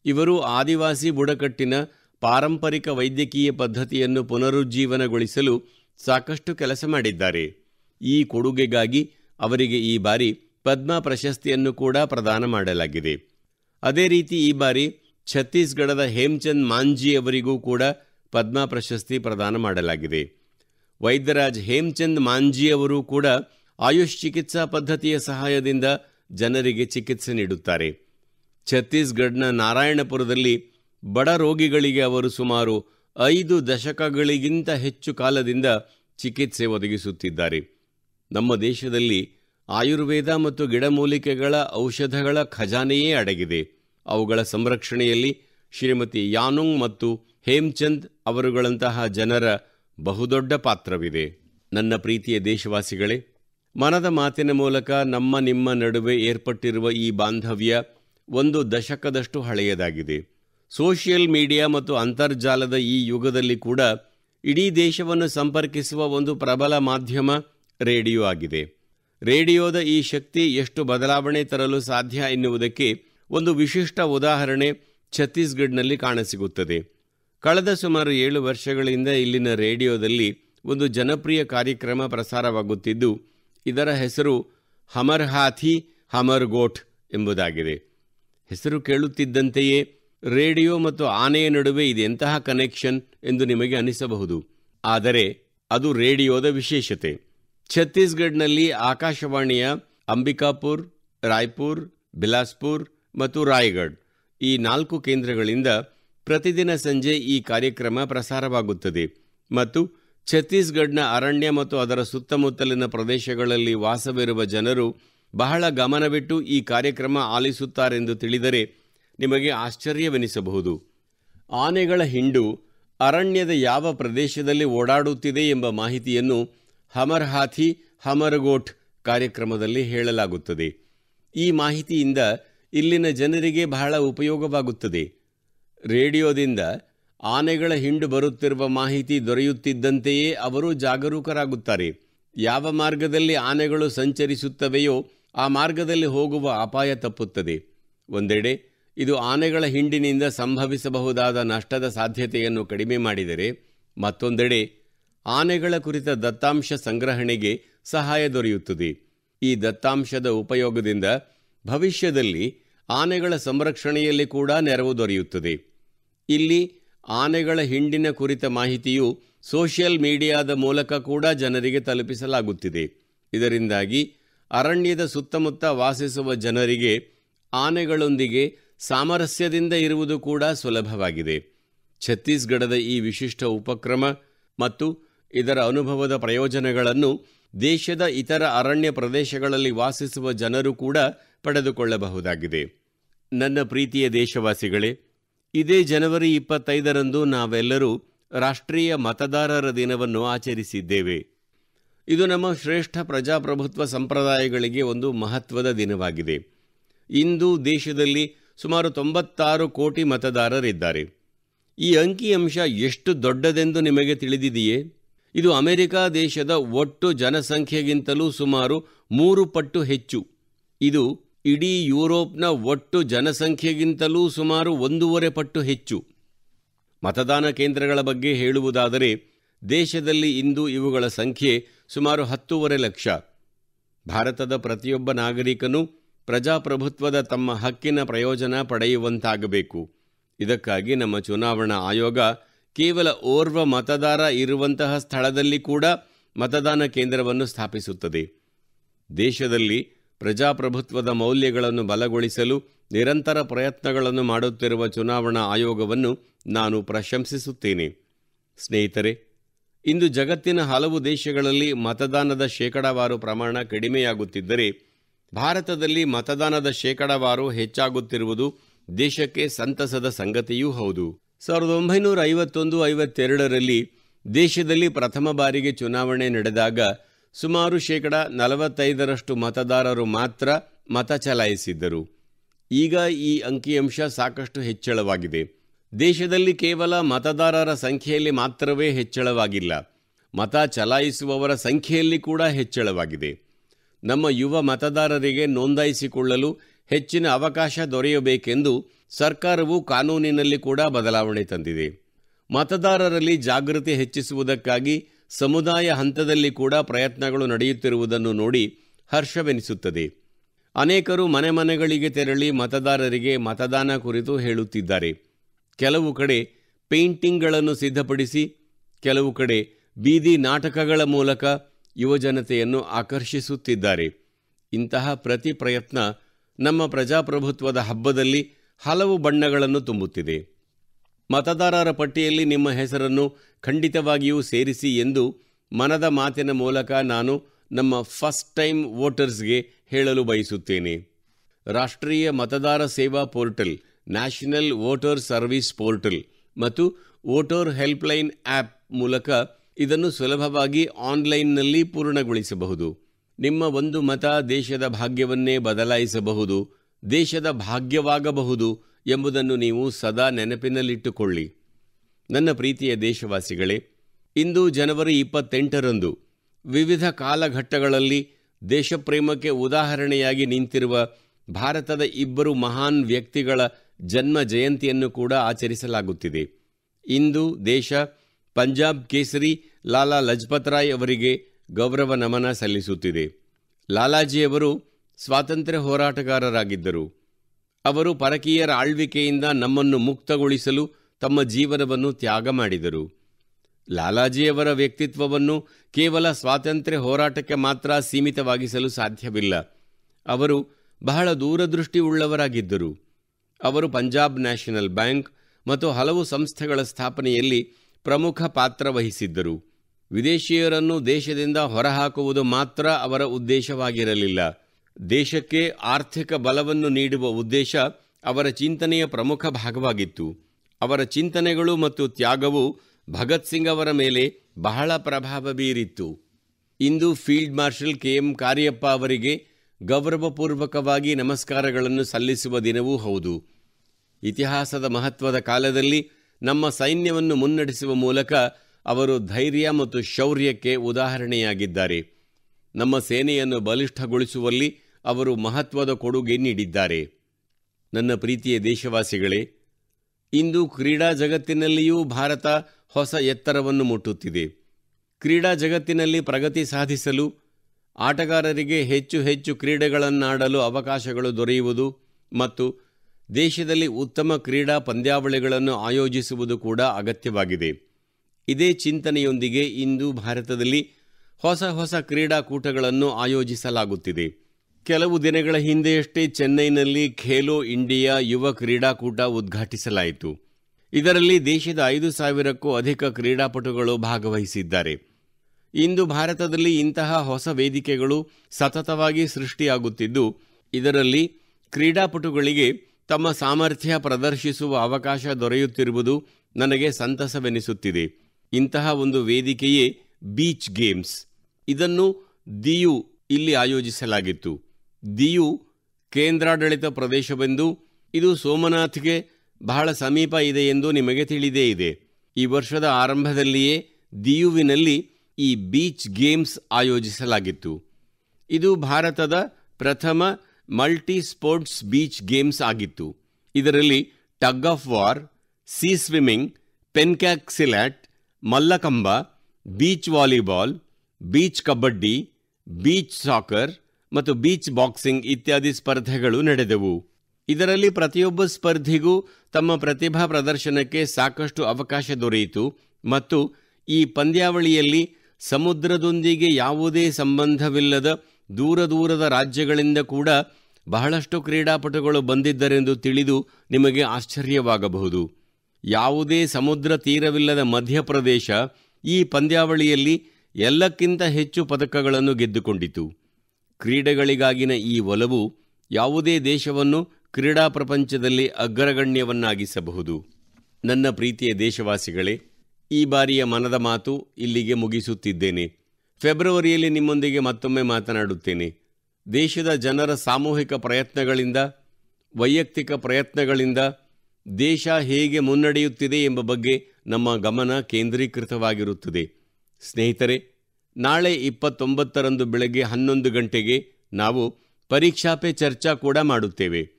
ಇವರು ಆದಿವಾಸಿ ಬುಡಕಟ್ಟಿನ ಪಾರಂಪರಿಕ ವೈದ್ಯಕೀಯ ಪದ್ಧತಿಯನ್ನು ಪುನರುಜ್ಜೀವನಗೊಳಿಸಲು ಸಾಕಷ್ಟು ಕೆಲಸ ಮಾಡಿದ್ದಾರೆ. ಈ ಕೊಡುಗೆಗಾಗಿ ಅವರಿಗೆ ಈ ಬಾರಿ ಪದ್ಮ ಪ್ರಶಸ್ತಿಯನ್ನು ಕೂಡ ಪ್ರದಾನ ಮಾಡಲಾಗಿದೆ. ಅದೇ ರೀತಿ ಈ ಬಾರಿ ಛತ್ತೀಸ್ಗಢದ ಹೇಮ್ಚಂದ್ ಮಾಂಜಿ ಅವರಿಗೂ ಕೂಡ ಪದ್ಮ ಪ್ರಶಸ್ತಿ ಪ್ರದಾನ ಮಾಡಲಾಗಿದೆ. ವೈದ್ಯರಾಜ್ ಹೇಮ್ಚಂದ್ ಮಾಂಜಿ ಅವರು ಕೂಡ ಆಯುಷ್ ಚಿಕಿತ್ಸಾ ಪದ್ಧತಿಯ ಸಹಾಯದಿಂದ ಜನರಿಗೆ ಚಿಕಿತ್ಸೆ ನೀಡುತ್ತಾರೆ. ಛತ್ತೀಸ್ಗಢನ ನಾರಾಯಣಪುರದಲ್ಲಿ ಬಡ ರೋಗಿಗಳಿಗೆ ಅವರು ಸುಮಾರು ಐದು ದಶಕಗಳಿಗಿಂತ ಹೆಚ್ಚು ಕಾಲದಿಂದ ಚಿಕಿತ್ಸೆ ಒದಗಿಸುತ್ತಿದ್ದಾರೆ. ನಮ್ಮ ದೇಶದಲ್ಲಿ ಆಯುರ್ವೇದ ಮತ್ತು ಗಿಡಮೂಲಿಕೆಗಳ ಔಷಧಗಳ ಖಜಾನೆಯೇ ಅಡಗಿದೆ. ಅವುಗಳ ಸಂರಕ್ಷಣೆಯಲ್ಲಿ ಶ್ರೀಮತಿ ಯಾನುಂಗ್ ಮತ್ತು ಹೇಮ್ಚಂದ್ ಅವರುಗಳಂತಹ ಜನರ ಬಹುದೊಡ್ಡ ಪಾತ್ರವಿದೆ. ನನ್ನ ಪ್ರೀತಿಯ ದೇಶವಾಸಿಗಳೇ, ಮನದ ಮಾತಿನ ಮೂಲಕ ನಮ್ಮ ನಿಮ್ಮ ನಡುವೆ ಏರ್ಪಟ್ಟಿರುವ ಈ ಬಾಂಧವ್ಯ ಒಂದು ದಶಕದಷ್ಟು ಹಳೆಯದಾಗಿದೆ. ಸೋಷಿಯಲ್ ಮೀಡಿಯಾ ಮತ್ತು ಅಂತರ್ಜಾಲದ ಈ ಯುಗದಲ್ಲಿ ಕೂಡ ಇಡೀ ದೇಶವನ್ನು ಸಂಪರ್ಕಿಸುವ ಒಂದು ಪ್ರಬಲ ಮಾಧ್ಯಮ ರೇಡಿಯೋ ಆಗಿದೆ. ರೇಡಿಯೋದ ಈ ಶಕ್ತಿ ಎಷ್ಟು ಬದಲಾವಣೆ ತರಲು ಸಾಧ್ಯ ಎನ್ನುವುದಕ್ಕೆ ಒಂದು ವಿಶಿಷ್ಟ ಉದಾಹರಣೆ ಛತ್ತೀಸ್ಗಢ್ನಲ್ಲಿ ಕಾಣಸಿಗುತ್ತದೆ. ಕಳೆದ ಸುಮಾರು ಏಳು ವರ್ಷಗಳಿಂದ ಇಲ್ಲಿನ ರೇಡಿಯೋದಲ್ಲಿ ಒಂದು ಜನಪ್ರಿಯ ಕಾರ್ಯಕ್ರಮ ಪ್ರಸಾರವಾಗುತ್ತಿದ್ದು, ಇದರ ಹೆಸರು ಹಮರ್ ಹಾಥಿ, ಹಮರ್ ಗೋಠ್ ಎಂಬುದಾಗಿದೆ. ಹೆಸರು ಕೇಳುತ್ತಿದ್ದಂತೆಯೇ ರೇಡಿಯೋ ಮತ್ತು ಆನೆಯ ನಡುವೆ ಇದೆಂತಹ ಕನೆಕ್ಷನ್ ಎಂದು ನಿಮಗೆ ಅನಿಸಬಹುದು. ಆದರೆ ಅದು ರೇಡಿಯೋದ ವಿಶೇಷತೆ. ಛತ್ತೀಸ್ಗಢ್ನಲ್ಲಿ ಆಕಾಶವಾಣಿಯ ಅಂಬಿಕಾಪುರ್, ರಾಯ್ಪುರ್, ಬಿಲಾಸ್ಪುರ್ ಮತ್ತು ರಾಯ್ಗಢ್ ಈ ನಾಲ್ಕು ಕೇಂದ್ರಗಳಿಂದ ಪ್ರತಿದಿನ ಸಂಜೆ ಈ ಕಾರ್ಯಕ್ರಮ ಪ್ರಸಾರವಾಗುತ್ತದೆ ಮತ್ತು ಛತ್ತೀಸ್ಗಢ್ನ ಅರಣ್ಯ ಮತ್ತು ಅದರ ಸುತ್ತಮುತ್ತಲಿನ ಪ್ರದೇಶಗಳಲ್ಲಿ ವಾಸವಿರುವ ಜನರು ಬಹಳ ಗಮನವಿಟ್ಟು ಈ ಕಾರ್ಯಕ್ರಮ ಆಲಿಸುತ್ತಾರೆಂದು ತಿಳಿದರೆ ನಿಮಗೆ ಆಶ್ಚರ್ಯವೆನಿಸಬಹುದು. ಆನೆಗಳ ಹಿಂಡು ಅರಣ್ಯದ ಯಾವ ಪ್ರದೇಶದಲ್ಲಿ ಓಡಾಡುತ್ತಿದೆ ಎಂಬ ಮಾಹಿತಿಯನ್ನು ಹಮರ್ ಹಾಥಿ ಹಮರ್ ಗೋಠ್ ಕಾರ್ಯಕ್ರಮದಲ್ಲಿ ಹೇಳಲಾಗುತ್ತದೆ. ಈ ಮಾಹಿತಿಯಿಂದ ಇಲ್ಲಿನ ಜನರಿಗೆ ಬಹಳ ಉಪಯೋಗವಾಗುತ್ತದೆ. ರೇಡಿಯೋದಿಂದ ಆನೆಗಳ ಹಿಂಡು ಬರುತ್ತಿರುವ ಮಾಹಿತಿ ದೊರೆಯುತ್ತಿದ್ದಂತೆಯೇ ಅವರು ಜಾಗರೂಕರಾಗುತ್ತಾರೆ. ಯಾವ ಮಾರ್ಗದಲ್ಲಿ ಆನೆಗಳು ಸಂಚರಿಸುತ್ತವೆಯೋ ಆ ಮಾರ್ಗದಲ್ಲಿ ಹೋಗುವ ಅಪಾಯ ತಪ್ಪುತ್ತದೆ. ಒಂದೆಡೆ ಇದು ಆನೆಗಳ ಹಿಂಡಿನಿಂದ ಸಂಭವಿಸಬಹುದಾದ ನಷ್ಟದ ಸಾಧ್ಯತೆಯನ್ನು ಕಡಿಮೆ ಮಾಡಿದರೆ, ಮತ್ತೊಂದೆಡೆ ಆನೆಗಳ ಕುರಿತ ದತ್ತಾಂಶ ಸಂಗ್ರಹಣೆಗೆ ಸಹಾಯ ದೊರೆಯುತ್ತದೆ. ಈ ದತ್ತಾಂಶದ ಉಪಯೋಗದಿಂದ ಭವಿಷ್ಯದಲ್ಲಿ ಆನೆಗಳ ಸಂರಕ್ಷಣೆಯಲ್ಲಿ ಕೂಡ ನೆರವು ದೊರೆಯುತ್ತದೆ. ಇಲ್ಲಿ ಆನೆಗಳ ಹಿಂಡಿನ ಕುರಿತ ಮಾಹಿತಿಯು ಸೋಷಿಯಲ್ ಮೀಡಿಯಾದ ಮೂಲಕ ಕೂಡ ಜನರಿಗೆ ತಲುಪಿಸಲಾಗುತ್ತಿದೆ. ಇದರಿಂದಾಗಿ ಅರಣ್ಯದ ಸುತ್ತಮುತ್ತ ವಾಸಿಸುವ ಜನರಿಗೆ ಆನೆಗಳೊಂದಿಗೆ ಸಾಮರಸ್ಯದಿಂದ ಇರುವುದು ಕೂಡ ಸುಲಭವಾಗಿದೆ. ಛತ್ತೀಸ್ಗಢದ ಈ ವಿಶಿಷ್ಟ ಉಪಕ್ರಮ ಮತ್ತು ಇದರ ಅನುಭವದ ಪ್ರಯೋಜನಗಳನ್ನು ದೇಶದ ಇತರ ಅರಣ್ಯ ಪ್ರದೇಶಗಳಲ್ಲಿ ವಾಸಿಸುವ ಜನರು ಕೂಡ ಪಡೆದುಕೊಳ್ಳಬಹುದಾಗಿದೆ. ನನ್ನ ಪ್ರೀತಿಯ ದೇಶವಾಸಿಗಳೇ, ಇದೇ ಜನವರಿ ಇಪ್ಪತ್ತೈದರಂದು ನಾವೆಲ್ಲರೂ ರಾಷ್ಟ್ರೀಯ ಮತದಾರರ ದಿನವನ್ನು ಆಚರಿಸಿದ್ದೇವೆ. ಇದು ನಮ್ಮ ಶ್ರೇಷ್ಠ ಪ್ರಜಾಪ್ರಭುತ್ವ ಸಂಪ್ರದಾಯಗಳಿಗೆ ಒಂದು ಮಹತ್ವದ ದಿನವಾಗಿದೆ. ಇಂದು ದೇಶದಲ್ಲಿ ಸುಮಾರು ತೊಂಬತ್ತಾರು ಕೋಟಿ ಮತದಾರರಿದ್ದಾರೆ. ಈ ಅಂಕಿಅಂಶ ಎಷ್ಟು ದೊಡ್ಡದೆಂದು ನಿಮಗೆ ತಿಳಿದಿದೆಯೇ? ಇದು ಅಮೆರಿಕಾ ದೇಶದ ಒಟ್ಟು ಜನಸಂಖ್ಯೆಗಿಂತಲೂ ಸುಮಾರು ಮೂರು ಪಟ್ಟು ಹೆಚ್ಚು. ಇದು ಇಡೀ ಯುರೋಪ್ನ ಒಟ್ಟು ಜನಸಂಖ್ಯೆಗಿಂತಲೂ ಸುಮಾರು ಒಂದೂವರೆ ಪಟ್ಟು ಹೆಚ್ಚು. ಮತದಾನ ಕೇಂದ್ರಗಳ ಬಗ್ಗೆ ಹೇಳುವುದಾದರೆ, ದೇಶದಲ್ಲಿ ಇಂದು ಇವುಗಳ ಸಂಖ್ಯೆ ಸುಮಾರು ಹತ್ತೂವರೆ ಲಕ್ಷ. ಭಾರತದ ಪ್ರತಿಯೊಬ್ಬ ನಾಗರಿಕನೂ ಪ್ರಜಾಪ್ರಭುತ್ವದ ತಮ್ಮ ಹಕ್ಕಿನ ಪ್ರಯೋಜನ ಪಡೆಯುವಂತಾಗಬೇಕು. ಇದಕ್ಕಾಗಿ ನಮ್ಮ ಚುನಾವಣಾ ಆಯೋಗ ಕೇವಲ ಓರ್ವ ಮತದಾರ ಇರುವಂತಹ ಸ್ಥಳದಲ್ಲಿ ಕೂಡ ಮತದಾನ ಕೇಂದ್ರವನ್ನು ಸ್ಥಾಪಿಸುತ್ತದೆ. ದೇಶದಲ್ಲಿ ಪ್ರಜಾಪ್ರಭುತ್ವದ ಮೌಲ್ಯಗಳನ್ನು ಬಲಗೊಳಿಸಲು ನಿರಂತರ ಪ್ರಯತ್ನಗಳನ್ನು ಮಾಡುತ್ತಿರುವ ಚುನಾವಣಾ ಆಯೋಗವನ್ನು ನಾನು ಪ್ರಶಂಸಿಸುತ್ತೇನೆ. ಸ್ನೇಹಿತರೆ, ಇಂದು ಜಗತ್ತಿನ ಹಲವು ದೇಶಗಳಲ್ಲಿ ಮತದಾನದ ಶೇಕಡಾವಾರು ಪ್ರಮಾಣ ಕಡಿಮೆಯಾಗುತ್ತಿದ್ದರೆ, ಭಾರತದಲ್ಲಿ ಮತದಾನದ ಶೇಕಡಾವಾರು ಹೆಚ್ಚಾಗುತ್ತಿರುವುದು ದೇಶಕ್ಕೆ ಸಂತಸದ ಸಂಗತಿಯೂ ಹೌದು. ಸಾವಿರದ ಒಂಬೈನೂರ ಐವತ್ತೊಂದು ಐವತ್ತೆರಡರಲ್ಲಿ ದೇಶದಲ್ಲಿ ಪ್ರಥಮ ಬಾರಿಗೆ ಚುನಾವಣೆ ನಡೆದಾಗ ಸುಮಾರು ಶೇಕಡ ನಲವತ್ತೈದರಷ್ಟು ಮತದಾರರು ಮಾತ್ರ ಮತ ಚಲಾಯಿಸಿದ್ದರು. ಈಗ ಈ ಅಂಕಿಅಂಶ ಸಾಕಷ್ಟು ಹೆಚ್ಚಳವಾಗಿದೆ. ದೇಶದಲ್ಲಿ ಕೇವಲ ಮತದಾರರ ಸಂಖ್ಯೆಯಲ್ಲಿ ಮಾತ್ರವೇ ಹೆಚ್ಚಳವಾಗಿಲ್ಲ. ಮತ ಚಲಾಯಿಸುವವರ ಸಂಖ್ಯೆಯಲ್ಲಿ ಕೂಡ ಹೆಚ್ಚಳವಾಗಿದೆ. ನಮ್ಮ ಯುವ ಮತದಾರರಿಗೆ ನೋಂದಾಯಿಸಿಕೊಳ್ಳಲು ಹೆಚ್ಚಿನ ಅವಕಾಶ ದೊರೆಯಬೇಕೆಂದು ಸರ್ಕಾರವು ಕಾನೂನಿನಲ್ಲಿ ಕೂಡ ಬದಲಾವಣೆ ತಂದಿದೆ. ಮತದಾರರಲ್ಲಿ ಜಾಗೃತಿ ಹೆಚ್ಚಿಸುವುದಕ್ಕಾಗಿ ಸಮುದಾಯ ಹಂತದಲ್ಲಿ ಕೂಡ ಪ್ರಯತ್ನಗಳು ನಡೆಯುತ್ತಿರುವುದನ್ನು ನೋಡಿ ಹರ್ಷವೆನಿಸುತ್ತದೆ. ಅನೇಕರು ಮನೆ ಮನೆಗಳಿಗೆ ತೆರಳಿ ಮತದಾರರಿಗೆ ಮತದಾನ ಕುರಿತು ಹೇಳುತ್ತಿದ್ದಾರೆ. ಕೆಲವು ಕಡೆ ಪೇಂಟಿಂಗ್ಗಳನ್ನು ಸಿದ್ಧಪಡಿಸಿ, ಕೆಲವು ಕಡೆ ಬೀದಿ ನಾಟಕಗಳ ಮೂಲಕ ಯುವಜನತೆಯನ್ನು ಆಕರ್ಷಿಸುತ್ತಿದ್ದಾರೆ. ಇಂತಹ ಪ್ರತಿ ಪ್ರಯತ್ನ ನಮ್ಮ ಪ್ರಜಾಪ್ರಭುತ್ವದ ಹಬ್ಬದಲ್ಲಿ ಹಲವು ಬಣ್ಣಗಳನ್ನು ತುಂಬುತ್ತಿದೆ. ಮತದಾರರ ಪಟ್ಟಿಯಲ್ಲಿ ನಿಮ್ಮ ಹೆಸರನ್ನು ಖಂಡಿತವಾಗಿಯೂ ಸೇರಿಸಿ ಎಂದು ಮನದ ಮಾತಿನ ಮೂಲಕ ನಾನು ನಮ್ಮ ಫಸ್ಟ್ ಟೈಮ್ ವೋಟರ್ಸ್ಗೆ ಹೇಳಲು ಬಯಸುತ್ತೇನೆ. ರಾಷ್ಟ್ರೀಯ ಮತದಾರ ಸೇವಾ portal, national voter service portal ಮತ್ತು ವೋಟರ್ ಹೆಲ್ಪ್ಲೈನ್ ಆ್ಯಪ್ ಮೂಲಕ ಇದನ್ನು ಸುಲಭವಾಗಿ ಆನ್ಲೈನ್ನಲ್ಲಿ ಪೂರ್ಣಗೊಳಿಸಬಹುದು. ನಿಮ್ಮ ಒಂದು ಮತ ದೇಶದ ಭಾಗ್ಯವನ್ನೇ ಬದಲಾಯಿಸಬಹುದು, ದೇಶದ ಭಾಗ್ಯವಾಗಬಹುದು ಎಂಬುದನ್ನು ನೀವು ಸದಾ ನೆನಪಿನಲ್ಲಿಟ್ಟುಕೊಳ್ಳಿ. ನನ್ನ ಪ್ರೀತಿಯ ದೇಶವಾಸಿಗಳೇ, ಇಂದು ಜನವರಿ ಇಪ್ಪತ್ತೆಂಟರಂದು ವಿವಿಧ ಕಾಲಘಟ್ಟಗಳಲ್ಲಿ ದೇಶಪ್ರೇಮಕ್ಕೆ ಉದಾಹರಣೆಯಾಗಿ ನಿಂತಿರುವ ಭಾರತದ ಇಬ್ಬರು ಮಹಾನ್ ವ್ಯಕ್ತಿಗಳ ಜನ್ಮ ಜಯಂತಿಯನ್ನು ಕೂಡ ಆಚರಿಸಲಾಗುತ್ತಿದೆ. ಇಂದು ದೇಶ ಪಂಜಾಬ್ ಕೇಸರಿ ಲಾಲಾ ಲಜಪತ್ ರಾಯ್ ಅವರಿಗೆ ಗೌರವ ನಮನ ಸಲ್ಲಿಸುತ್ತಿದೆ. ಲಾಲಾಜಿಯವರು ಸ್ವಾತಂತ್ರ್ಯ ಹೋರಾಟಗಾರರಾಗಿದ್ದರು. ಅವರು ಪರಕೀಯರ ಆಳ್ವಿಕೆಯಿಂದ ನಮ್ಮನ್ನು ಮುಕ್ತಗೊಳಿಸಲು ತಮ್ಮ ಜೀವನವನ್ನು ತ್ಯಾಗ ಮಾಡಿದರು. ಲಾಲಾಜಿಯವರ ವ್ಯಕ್ತಿತ್ವವನ್ನು ಕೇವಲ ಸ್ವಾತಂತ್ರ್ಯ ಹೋರಾಟಕ್ಕೆ ಮಾತ್ರ ಸೀಮಿತವಾಗಿಸಲು ಸಾಧ್ಯವಿಲ್ಲ. ಅವರು ಬಹಳ ದೂರದೃಷ್ಟಿ ಉಳ್ಳವರಾಗಿದ್ದರು ಅವರು ಪಂಜಾಬ್ ನ್ಯಾಷನಲ್ ಬ್ಯಾಂಕ್ ಮತ್ತು ಹಲವು ಸಂಸ್ಥೆಗಳ ಸ್ಥಾಪನೆಯಲ್ಲಿ ಪ್ರಮುಖ ಪಾತ್ರ ವಹಿಸಿದ್ದರು. ವಿದೇಶಿಯರನ್ನು ದೇಶದಿಂದ ಹೊರಹಾಕುವುದು ಮಾತ್ರ ಅವರ ಉದ್ದೇಶವಾಗಿರಲಿಲ್ಲ. ದೇಶಕ್ಕೆ ಆರ್ಥಿಕ ಬಲವನ್ನು ನೀಡುವ ಉದ್ದೇಶ ಅವರ ಚಿಂತನೆಯ ಪ್ರಮುಖ ಭಾಗವಾಗಿತ್ತು. ಅವರ ಚಿಂತನೆಗಳು ಮತ್ತು ತ್ಯಾಗವು ಭಗತ್ ಸಿಂಗ್ ಅವರ ಮೇಲೆ ಬಹಳ ಪ್ರಭಾವ ಬೀರಿತ್ತು. ಇಂದು field marshal K M Kariappa ಅವರಿಗೆ ಗೌರವಪೂರ್ವಕವಾಗಿ ನಮಸ್ಕಾರಗಳನ್ನು ಸಲ್ಲಿಸುವ ದಿನವೂ ಹೌದು. ಇತಿಹಾಸದ ಮಹತ್ವದ ಕಾಲದಲ್ಲಿ ನಮ್ಮ ಸೈನ್ಯವನ್ನು ಮುನ್ನಡೆಸುವ ಮೂಲಕ ಅವರು ಧೈರ್ಯ ಮತ್ತು ಶೌರ್ಯಕ್ಕೆ ಉದಾಹರಣೆಯಾಗಿದ್ದಾರೆ. ನಮ್ಮ ಸೇನೆಯನ್ನು ಬಲಿಷ್ಠಗೊಳಿಸುವಲ್ಲಿ ಅವರು ಮಹತ್ವದ ಕೊಡುಗೆ ನೀಡಿದ್ದಾರೆ. ನನ್ನ ಪ್ರೀತಿಯ ದೇಶವಾಸಿಗಳೇ, ಇಂದು ಕ್ರೀಡಾ ಜಗತ್ತಿನಲ್ಲಿಯೂ ಭಾರತ ಹೊಸ ಎತ್ತರವನ್ನು ಮುಟ್ಟುತ್ತಿದೆ. ಕ್ರೀಡಾ ಜಗತ್ತಿನಲ್ಲಿ ಪ್ರಗತಿ ಸಾಧಿಸಲು, ಆಟಗಾರರಿಗೆ ಹೆಚ್ಚು ಹೆಚ್ಚು ಕ್ರೀಡೆಗಳನ್ನಾಡಲು ಅವಕಾಶಗಳು ದೊರೆಯುವುದು ಮತ್ತು ದೇಶದಲ್ಲಿ ಉತ್ತಮ ಕ್ರೀಡಾ ಪಂದ್ಯಾವಳಿಗಳನ್ನು ಆಯೋಜಿಸುವುದು ಕೂಡ ಅಗತ್ಯವಾಗಿದೆ. ಇದೇ ಚಿಂತನೆಯೊಂದಿಗೆ ಇಂದು ಭಾರತದಲ್ಲಿ ಹೊಸ ಹೊಸ ಕ್ರೀಡಾಕೂಟಗಳನ್ನು ಆಯೋಜಿಸಲಾಗುತ್ತಿದೆ. ಕೆಲವು ದಿನಗಳ ಹಿಂದೆಯಷ್ಟೇ ಚೆನ್ನೈನಲ್ಲಿ ಖೇಲೋ ಇಂಡಿಯಾ ಯುವ ಕ್ರೀಡಾಕೂಟ ಉದ್ಘಾಟಿಸಲಾಯಿತು. ಇದರಲ್ಲಿ ದೇಶದ ಐದು ಸಾವಿರಕ್ಕೂ ಅಧಿಕ ಕ್ರೀಡಾಪಟುಗಳು ಭಾಗವಹಿಸಿದ್ದಾರೆ. ಇಂದು ಭಾರತದಲ್ಲಿ ಇಂತಹ ಹೊಸ ವೇದಿಕೆಗಳು ಸತತವಾಗಿ ಸೃಷ್ಟಿಯಾಗುತ್ತಿದ್ದು, ಇದರಲ್ಲಿ ಕ್ರೀಡಾಪಟುಗಳಿಗೆ ತಮ್ಮ ಸಾಮರ್ಥ್ಯ ಪ್ರದರ್ಶಿಸುವ ಅವಕಾಶ ದೊರೆಯುತ್ತಿರುವುದು ನನಗೆ ಸಂತಸವೆನಿಸುತ್ತಿದೆ. ಇಂತಹ ಒಂದು ವೇದಿಕೆಯೇ ಬೀಚ್ ಗೇಮ್ಸ್. ಇದನ್ನು ದಿಯು ಇಲ್ಲಿ ಆಯೋಜಿಸಲಾಗಿತ್ತು. ದಿಯು ಕೇಂದ್ರಾಡಳಿತ ಪ್ರದೇಶವೆಂದು ಇದು ಸೋಮನಾಥ್ಗೆ ಬಹಳ ಸಮೀಪ ಇದೆ ಎಂದು ನಿಮಗೆ ತಿಳಿದೇ ಇದೆ. ಈ ವರ್ಷದ ಆರಂಭದಲ್ಲಿಯೇ ದಿಯುವಿನಲ್ಲಿ ಈ ಬೀಚ್ ಗೇಮ್ಸ್ ಆಯೋಜಿಸಲಾಗಿತ್ತು. ಇದು ಭಾರತದ ಪ್ರಥಮ ಮಲ್ಟಿ ಸ್ಪೋರ್ಟ್ಸ್ ಬೀಚ್ ಗೇಮ್ಸ್ ಆಗಿತ್ತು. ಇದರಲ್ಲಿ tug of war, sea swimming pencak silat mallakhamb, beach volleyball, beach kabaddi, beach soccer ಮತ್ತು ಬೀಚ್ ಬಾಕ್ಸಿಂಗ್ ಇತ್ಯಾದಿ ಸ್ಪರ್ಧೆಗಳು ನಡೆದವು. ಇದರಲ್ಲಿ ಪ್ರತಿಯೊಬ್ಬ ಸ್ಪರ್ಧಿಗೂ ತಮ್ಮ ಪ್ರತಿಭಾ ಪ್ರದರ್ಶನಕ್ಕೆ ಸಾಕಷ್ಟು ಅವಕಾಶ ದೊರೆಯಿತು ಮತ್ತು ಈ ಪಂದ್ಯಾವಳಿಯಲ್ಲಿ ಸಮುದ್ರದೊಂದಿಗೆ ಯಾವುದೇ ಸಂಬಂಧವಿಲ್ಲದ ದೂರ ದೂರದ ರಾಜ್ಯಗಳಿಂದ ಕೂಡ ಬಹಳಷ್ಟು ಕ್ರೀಡಾಪಟುಗಳು ಬಂದಿದ್ದರೆಂದು ತಿಳಿದು ನಿಮಗೆ ಆಶ್ಚರ್ಯವಾಗಬಹುದು. ಯಾವುದೇ ಸಮುದ್ರ ತೀರವಿಲ್ಲದ ಮಧ್ಯಪ್ರದೇಶ ಈ ಪಂದ್ಯಾವಳಿಯಲ್ಲಿ ಎಲ್ಲಕ್ಕಿಂತ ಹೆಚ್ಚು ಪದಕಗಳನ್ನು ಗೆದ್ದುಕೊಂಡಿತು. ಕ್ರೀಡೆಗಳಿಗಾಗಿನ ಈ ಒಲವು ಯಾವುದೇ ದೇಶವನ್ನು ಕ್ರೀಡಾ ಪ್ರಪಂಚದಲ್ಲಿ ಅಗ್ರಗಣ್ಯವನ್ನಾಗಿಸಬಹುದು. ನನ್ನ ಪ್ರೀತಿಯ ದೇಶವಾಸಿಗಳೇ, ಈ ಬಾರಿಯ ಮನದ ಮಾತು ಇಲ್ಲಿಗೆ ಮುಗಿಸುತ್ತಿದ್ದೇನೆ. ಫೆಬ್ರವರಿಯಲ್ಲಿ ನಿಮ್ಮೊಂದಿಗೆ ಮತ್ತೊಮ್ಮೆ ಮಾತನಾಡುತ್ತೇನೆ. ದೇಶದ ಜನರ ಸಾಮೂಹಿಕ ಪ್ರಯತ್ನಗಳಿಂದ, ವೈಯಕ್ತಿಕ ಪ್ರಯತ್ನಗಳಿಂದ ದೇಶ ಹೇಗೆ ಮುನ್ನಡೆಯುತ್ತಿದೆ ಎಂಬ ಬಗ್ಗೆ ನಮ್ಮ ಗಮನ ಕೇಂದ್ರೀಕೃತವಾಗಿರುತ್ತದೆ. ಸ್ನೇಹಿತರೆ ನಾಳೆ ಇಪ್ಪತ್ತೊಂಬತ್ತರಂದು ಬೆಳಗ್ಗೆ ಹನ್ನೊಂದು ಗಂಟೆಗೆ ನಾವು ಪರೀಕ್ಷಾ ಪೇ ಚರ್ಚಾ ಕೂಡ ಮಾಡುತ್ತೇವೆ.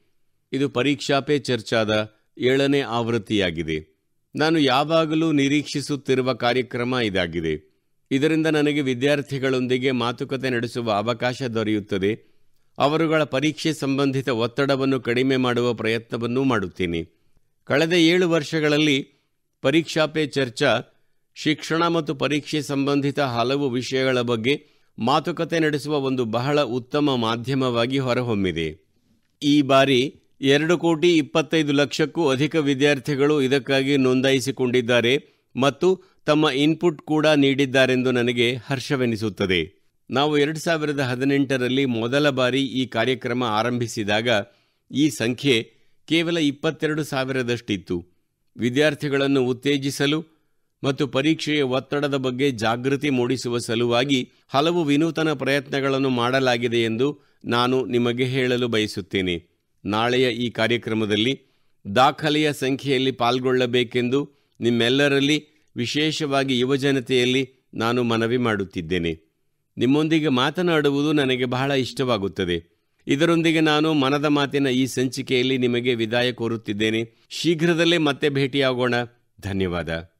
ಇದು ಪರೀಕ್ಷಾ ಪೇ ಚರ್ಚಾದ ಏಳನೇ ಆವೃತ್ತಿಯಾಗಿದೆ. ನಾನು ಯಾವಾಗಲೂ ನಿರೀಕ್ಷಿಸುತ್ತಿರುವ ಕಾರ್ಯಕ್ರಮ ಇದಾಗಿದೆ. ಇದರಿಂದ ನನಗೆ ವಿದ್ಯಾರ್ಥಿಗಳೊಂದಿಗೆ ಮಾತುಕತೆ ನಡೆಸುವ ಅವಕಾಶ ದೊರೆಯುತ್ತದೆ. ಅವರುಗಳ ಪರೀಕ್ಷೆ ಸಂಬಂಧಿತ ಒತ್ತಡವನ್ನು ಕಡಿಮೆ ಮಾಡುವ ಪ್ರಯತ್ನವನ್ನೂ ಮಾಡುತ್ತೇನೆ. ಕಳೆದ ಏಳು ವರ್ಷಗಳಲ್ಲಿ ಪರೀಕ್ಷಾ ಪೇ ಚರ್ಚಾ ಶಿಕ್ಷಣ ಮತ್ತು ಪರೀಕ್ಷೆ ಸಂಬಂಧಿತ ಹಲವು ವಿಷಯಗಳ ಬಗ್ಗೆ ಮಾತುಕತೆ ನಡೆಸುವ ಒಂದು ಬಹಳ ಉತ್ತಮ ಮಾಧ್ಯಮವಾಗಿ ಹೊರಹೊಮ್ಮಿದೆ. ಈ ಬಾರಿ ಎರಡು ಕೋಟಿ ಇಪ್ಪತ್ತೈದು ಲಕ್ಷಕ್ಕೂ ಅಧಿಕ ವಿದ್ಯಾರ್ಥಿಗಳು ಇದಕ್ಕಾಗಿ ನೋಂದಾಯಿಸಿಕೊಂಡಿದ್ದಾರೆ ಮತ್ತು ತಮ್ಮ ಇನ್ಪುಟ್ ಕೂಡ ನೀಡಿದ್ದಾರೆಂದು ನನಗೆ ಹರ್ಷವೆನಿಸುತ್ತದೆ. ನಾವು ಎರಡು ಸಾವಿರದ ಹದಿನೆಂಟರಲ್ಲಿ ಮೊದಲ ಬಾರಿ ಈ ಕಾರ್ಯಕ್ರಮ ಆರಂಭಿಸಿದಾಗ ಈ ಸಂಖ್ಯೆ ಕೇವಲ ಇಪ್ಪತ್ತೆರಡು ಸಾವಿರದಷ್ಟಿತ್ತು. ವಿದ್ಯಾರ್ಥಿಗಳನ್ನು ಉತ್ತೇಜಿಸಲು ಮತ್ತು ಪರೀಕ್ಷೆಯ ಒತ್ತಡದ ಬಗ್ಗೆ ಜಾಗೃತಿ ಮೂಡಿಸುವ ಸಲುವಾಗಿ ಹಲವು ವಿನೂತನ ಪ್ರಯತ್ನಗಳನ್ನು ಮಾಡಲಾಗಿದೆ ಎಂದು ನಾನು ನಿಮಗೆ ಹೇಳಲು ಬಯಸುತ್ತೇನೆ. ನಾಳೆಯ ಈ ಕಾರ್ಯಕ್ರಮದಲ್ಲಿ ದಾಖಲೆಯ ಸಂಖ್ಯೆಯಲ್ಲಿ ಪಾಲ್ಗೊಳ್ಳಬೇಕೆಂದು ನಿಮ್ಮೆಲ್ಲರಲ್ಲಿ ವಿಶೇಷವಾಗಿ ಯುವಜನತೆಯಲ್ಲಿ ನಾನು ಮನವಿ ಮಾಡುತ್ತಿದ್ದೇನೆ. ನಿಮ್ಮೊಂದಿಗೆ ಮಾತನಾಡುವುದು ನನಗೆ ಬಹಳ ಇಷ್ಟವಾಗುತ್ತದೆ. ಇದರೊಂದಿಗೆ ನಾನು ಮನದ ಮಾತಿನ ಈ ಸಂಚಿಕೆಯಲ್ಲಿ ನಿಮಗೆ ವಿದಾಯ ಕೋರುತ್ತಿದ್ದೇನೆ. ಶೀಘ್ರದಲ್ಲೇ ಮತ್ತೆ ಭೇಟಿಯಾಗೋಣ. ಧನ್ಯವಾದ.